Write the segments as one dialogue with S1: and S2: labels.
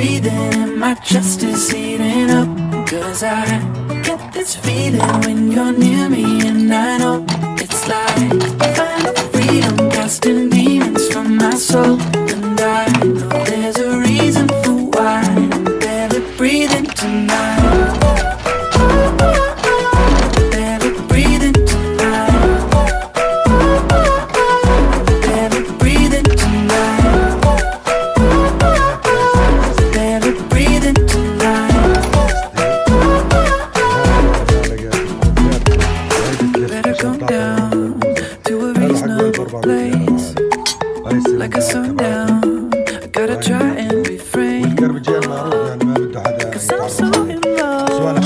S1: breathing. And my chest is heating up Cause I get this feeling when you're near me. come down to a reasonable place. Like a sundown, I gotta try and refrain. Cause I'm so in
S2: love,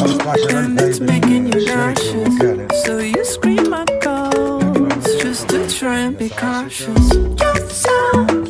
S1: and it's making you nauseous. So you scream my calls just to try and be cautious. You're so